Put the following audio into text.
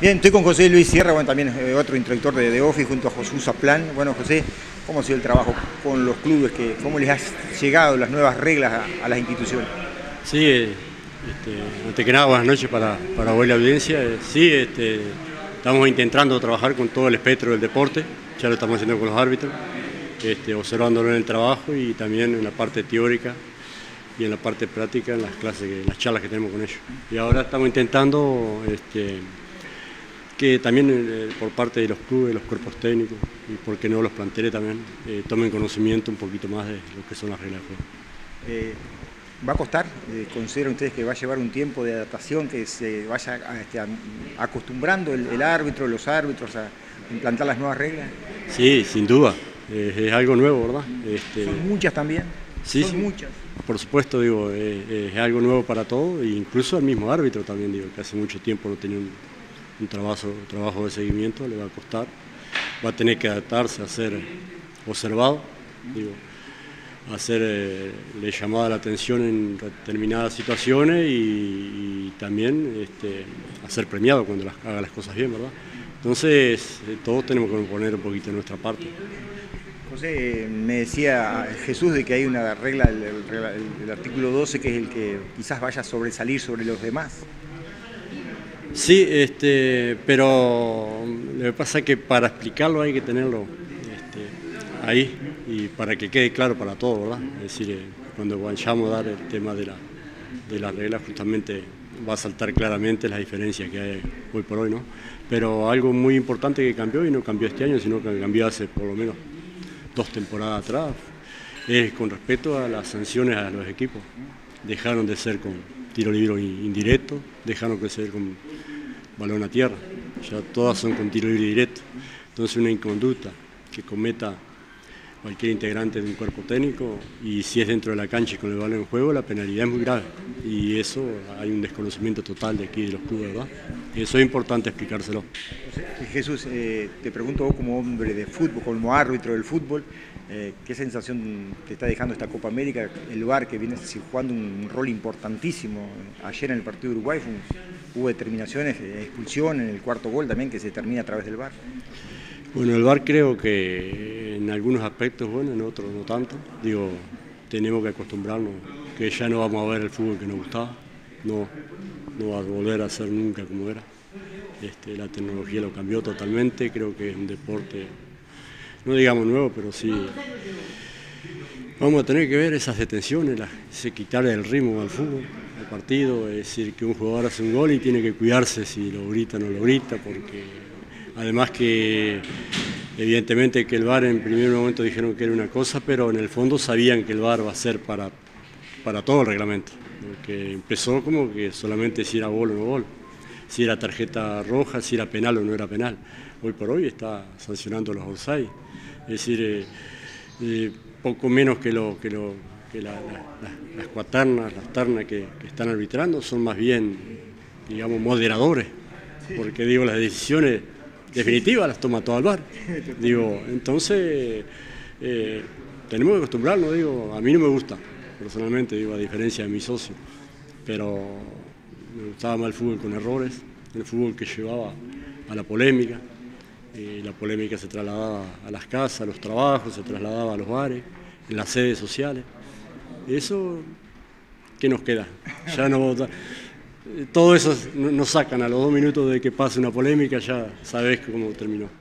Bien, estoy con José Luis Sierra, bueno, también eh, otro instructor de, de OFI junto a José Zaplan. Bueno, José, ¿cómo ha sido el trabajo con los clubes? ¿Cómo les ha llegado las nuevas reglas a, a las instituciones? Sí, eh, este, antes que nada, buenas noches para, para hoy la audiencia. Eh, sí, este, estamos intentando trabajar con todo el espectro del deporte, ya lo estamos haciendo con los árbitros, este, observándolo en el trabajo y también en la parte teórica y en la parte práctica, en las clases, en las charlas que tenemos con ellos. Y ahora estamos intentando este, que también eh, por parte de los clubes, los cuerpos técnicos y por qué no los planteles también eh, tomen conocimiento un poquito más de lo que son las reglas de juego. Eh, ¿Va a costar? ¿Consideran ustedes que va a llevar un tiempo de adaptación, que se vaya a, este, a, acostumbrando el, el, árbitro, los árbitros a implantar las nuevas reglas? Sí, sin duda. es algo nuevo, ¿verdad? Este... ¿Son muchas también? Sí, Son sí. muchas. Por supuesto, digo, es algo nuevo para todos, e incluso al mismo árbitro también, digo, que hace mucho tiempo no tenía un, un trabajo, trabajo de seguimiento, le va a costar, va a tener que adaptarse a ser observado, digo, hacerle eh, llamada la atención en determinadas situaciones y, también este, a ser premiado cuando haga las cosas bien, ¿verdad? Entonces, eh, todos tenemos que poner un poquito de nuestra parte. José, me decía Jesús de que hay una regla, el, el artículo 12, que es el que quizás vaya a sobresalir sobre los demás. Sí, este, pero lo que pasa es que para explicarlo hay que tenerlo este, ahí y para que quede claro para todos, ¿verdad? Es decir, eh, cuando vayamos a dar el tema de, la, de las reglas, justamente va a saltar claramente las diferencias que hay hoy por hoy, ¿no? Pero algo muy importante que cambió y no cambió este año, sino que cambió hace por lo menos dos temporadas atrás, es con respecto a las sanciones a los equipos. Dejaron de ser con tiro libre indirecto, dejaron de ser con balón a tierra, ya todas son con tiro libre directo. Entonces una inconducta que cometa cualquier integrante de un cuerpo técnico y si es dentro de la cancha y con el balón en juego, la penalidad es muy grave. Y eso hay un desconocimiento total de aquí de los clubes, ¿verdad? Eso es importante explicárselo. Jesús, eh, te pregunto vos como hombre de fútbol, como árbitro del fútbol, eh, ¿qué sensación te está dejando esta Copa América? El VAR que viene jugando un rol importantísimo. Ayer en el partido de Uruguay hubo determinaciones, eh, expulsión en el cuarto gol también que se termina a través del VAR. Bueno, el VAR creo que en algunos aspectos bueno, en otros no tanto. Digo, tenemos que acostumbrarnos que ya no vamos a ver el fútbol que nos gustaba, no, no va a volver a ser nunca como era. Este, la tecnología lo cambió totalmente, creo que es un deporte, no digamos nuevo, pero sí vamos a tener que ver esas detenciones, las, ese quitarle el ritmo al fútbol, al partido, es decir, que un jugador hace un gol y tiene que cuidarse si lo grita o no lo grita, porque además que evidentemente que el VAR en primer momento dijeron que era una cosa, pero en el fondo sabían que el VAR va a ser para, para todo el reglamento, porque empezó como que solamente si era gol o no gol, si era tarjeta roja, si era penal o no era penal. Hoy por hoy está sancionando los offside, es decir, eh, eh, poco menos que, lo, que, lo, que la, la, las cuaternas, las ternas que, que, están arbitrando son más bien, digamos, moderadores, porque digo, las decisiones definitivas las toma todo el bar. Digo, entonces eh, tenemos que acostumbrarnos, digo, a mí no me gusta, personalmente, digo, a diferencia de mi socio, pero me gustaba más el fútbol con errores, el fútbol que llevaba a la polémica, eh, la polémica se trasladaba a las casas, a los trabajos, se trasladaba a los bares, en las sedes sociales. Eso, ¿qué nos queda? Ya no todo eso nos sacan a los dos minutos de que pase una polémica, ya sabes cómo terminó.